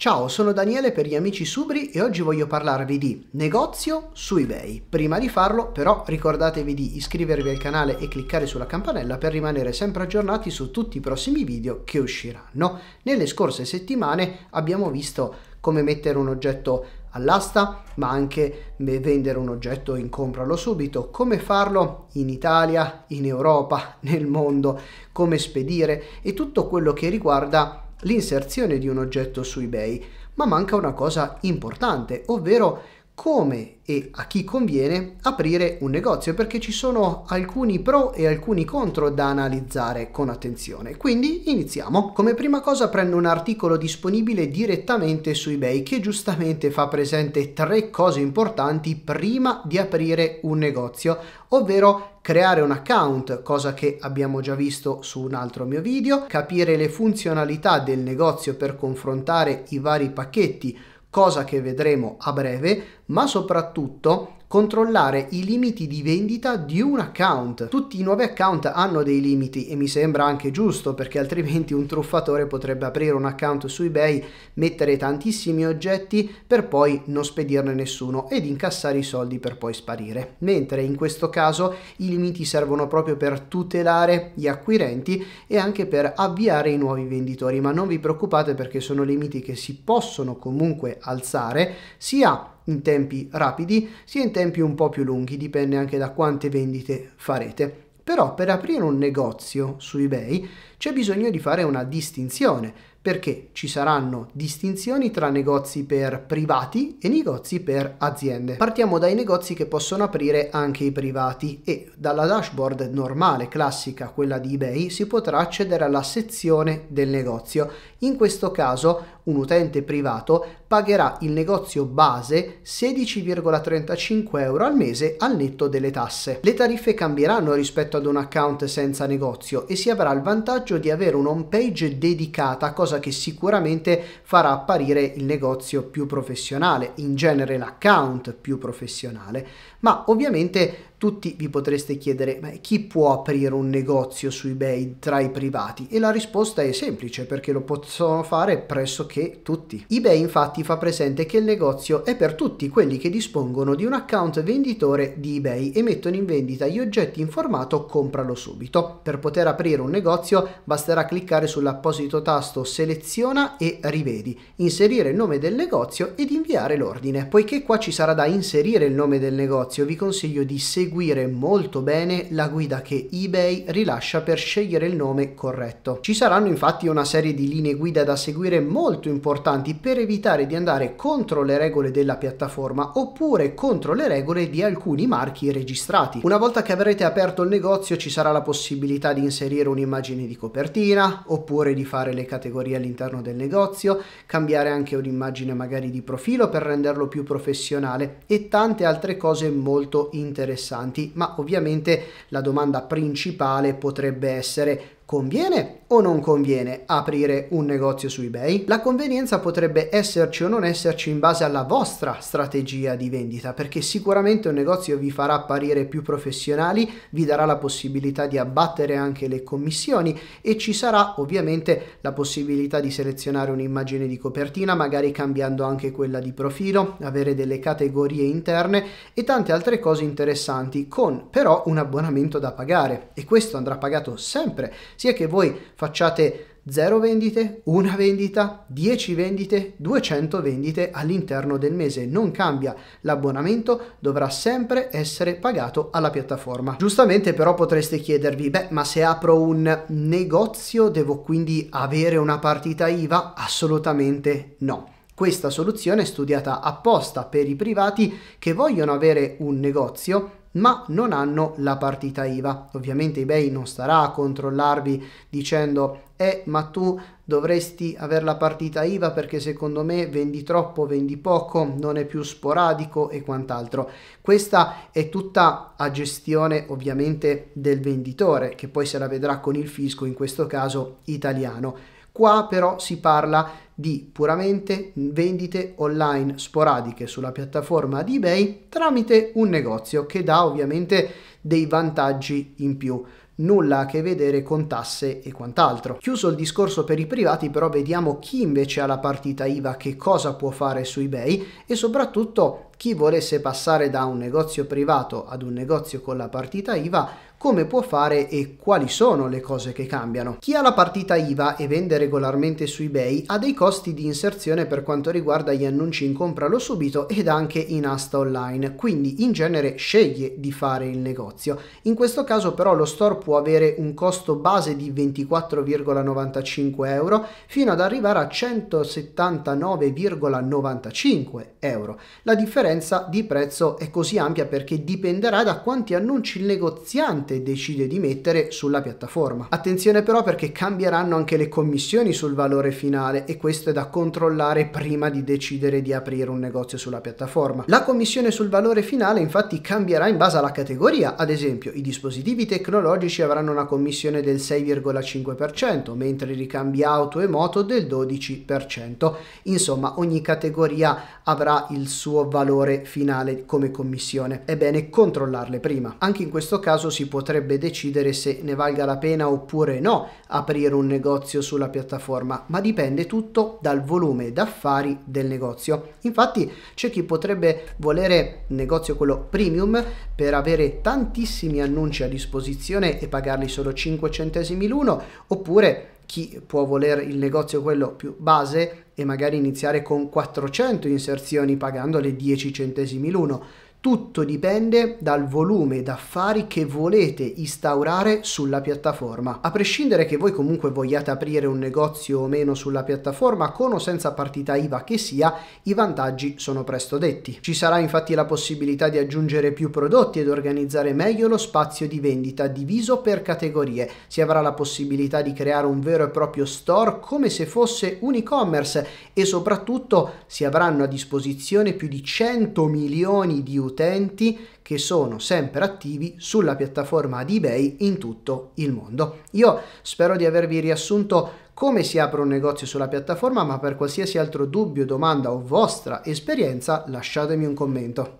Ciao, sono Daniele per gli amici Subri e oggi voglio parlarvi di negozio su eBay. Prima di farlo però ricordatevi di iscrivervi al canale e cliccare sulla campanella per rimanere sempre aggiornati su tutti i prossimi video che usciranno. Nelle scorse settimane abbiamo visto come mettere un oggetto all'asta, ma anche vendere un oggetto in compralo subito, come farlo in Italia, in Europa, nel mondo, come spedire e tutto quello che riguarda l'inserzione di un oggetto su eBay, ma manca una cosa importante, ovvero come e a chi conviene aprire un negozio perché ci sono alcuni pro e alcuni contro da analizzare con attenzione. Quindi iniziamo. Come prima cosa prendo un articolo disponibile direttamente su eBay che giustamente fa presente tre cose importanti prima di aprire un negozio, ovvero creare un account, cosa che abbiamo già visto su un altro mio video, capire le funzionalità del negozio per confrontare i vari pacchetti cosa che vedremo a breve, ma soprattutto controllare i limiti di vendita di un account. Tutti i nuovi account hanno dei limiti e mi sembra anche giusto perché altrimenti un truffatore potrebbe aprire un account su eBay, mettere tantissimi oggetti per poi non spedirne nessuno ed incassare i soldi per poi sparire. Mentre in questo caso i limiti servono proprio per tutelare gli acquirenti e anche per avviare i nuovi venditori, ma non vi preoccupate perché sono limiti che si possono comunque alzare sia in tempi rapidi sia in tempi un po' più lunghi, dipende anche da quante vendite farete. Però per aprire un negozio su eBay c'è bisogno di fare una distinzione perché ci saranno distinzioni tra negozi per privati e negozi per aziende. Partiamo dai negozi che possono aprire anche i privati e dalla dashboard normale, classica, quella di eBay, si potrà accedere alla sezione del negozio. In questo caso un utente privato pagherà il negozio base 16,35 euro al mese al netto delle tasse. Le tariffe cambieranno rispetto ad un account senza negozio e si avrà il vantaggio di avere un'home page dedicata, cosa che sicuramente farà apparire il negozio più professionale, in genere l'account più professionale. Ma ovviamente tutti vi potreste chiedere ma chi può aprire un negozio su eBay tra i privati? E la risposta è semplice perché lo possono fare pressoché tutti. eBay infatti fa presente che il negozio è per tutti quelli che dispongono di un account venditore di eBay e mettono in vendita gli oggetti in formato compralo subito. Per poter aprire un negozio basterà cliccare sull'apposito tasto seleziona e rivedi, inserire il nome del negozio ed inviare l'ordine. Poiché qua ci sarà da inserire il nome del negozio vi consiglio di seguire seguire molto bene la guida che eBay rilascia per scegliere il nome corretto. Ci saranno infatti una serie di linee guida da seguire molto importanti per evitare di andare contro le regole della piattaforma oppure contro le regole di alcuni marchi registrati. Una volta che avrete aperto il negozio ci sarà la possibilità di inserire un'immagine di copertina oppure di fare le categorie all'interno del negozio, cambiare anche un'immagine magari di profilo per renderlo più professionale e tante altre cose molto interessanti interessanti, ma ovviamente la domanda principale potrebbe essere conviene o non conviene aprire un negozio su eBay? La convenienza potrebbe esserci o non esserci in base alla vostra strategia di vendita, perché sicuramente un negozio vi farà apparire più professionali, vi darà la possibilità di abbattere anche le commissioni e ci sarà ovviamente la possibilità di selezionare un'immagine di copertina, magari cambiando anche quella di profilo, avere delle categorie interne e tante altre cose interessanti, con però un abbonamento da pagare e questo andrà pagato sempre, sia che voi facciate 0 vendite, una vendita, 10 vendite, 200 vendite all'interno del mese. Non cambia, l'abbonamento dovrà sempre essere pagato alla piattaforma. Giustamente però potreste chiedervi, beh ma se apro un negozio devo quindi avere una partita IVA? Assolutamente no. Questa soluzione è studiata apposta per i privati che vogliono avere un negozio ma non hanno la partita IVA. Ovviamente eBay non starà a controllarvi dicendo eh ma tu dovresti avere la partita IVA perché secondo me vendi troppo, vendi poco, non è più sporadico e quant'altro. Questa è tutta a gestione ovviamente del venditore che poi se la vedrà con il fisco in questo caso italiano. Qua però si parla di puramente vendite online sporadiche sulla piattaforma di eBay tramite un negozio che dà ovviamente dei vantaggi in più. nulla a che vedere con tasse e quant'altro. Chiuso il discorso per i privati, però vediamo chi invece ha la partita IVA che cosa può fare su eBay e soprattutto chi volesse passare da un negozio privato ad un negozio con la partita IVA come può fare e quali sono le cose che cambiano. Chi ha la partita IVA e vende regolarmente su eBay ha dei costi di inserzione per quanto riguarda gli annunci in compralo subito ed anche in asta online, quindi in genere sceglie di fare il negozio. In questo caso però lo store può avere un costo base di 24,95 euro fino ad arrivare a 179,95 euro. La differenza di prezzo è così ampia perché dipenderà da quanti annunci il negoziante decide di mettere sulla piattaforma. Attenzione però perché cambieranno anche le commissioni sul valore finale e questo è da controllare prima di decidere di aprire un negozio sulla piattaforma. La commissione sul valore finale infatti cambierà in base alla categoria, ad esempio i dispositivi tecnologici avranno una commissione del 6,5% mentre i ricambi auto e moto del 12%. Insomma ogni categoria avrà il suo valore finale come commissione. È bene controllarle prima. Anche in questo caso si potrebbe decidere se ne valga la pena oppure no aprire un negozio sulla piattaforma, ma dipende tutto dal volume d'affari del negozio. Infatti c'è chi potrebbe volere un negozio quello premium per avere tantissimi annunci a disposizione e pagarli solo 5 centesimi l'uno, oppure chi può volere il negozio quello più base e magari iniziare con 400 inserzioni pagando le 10 centesimi l'uno. Tutto dipende dal volume d'affari che volete instaurare sulla piattaforma. A prescindere che voi comunque vogliate aprire un negozio o meno sulla piattaforma, con o senza partita IVA che sia, i vantaggi sono presto detti. Ci sarà infatti la possibilità di aggiungere più prodotti ed organizzare meglio lo spazio di vendita diviso per categorie. Si avrà la possibilità di creare un vero e proprio store come se fosse un e-commerce e soprattutto si avranno a disposizione più di 100 milioni di utenti utenti che sono sempre attivi sulla piattaforma di eBay in tutto il mondo. Io spero di avervi riassunto come si apre un negozio sulla piattaforma, ma per qualsiasi altro dubbio, domanda o vostra esperienza lasciatemi un commento.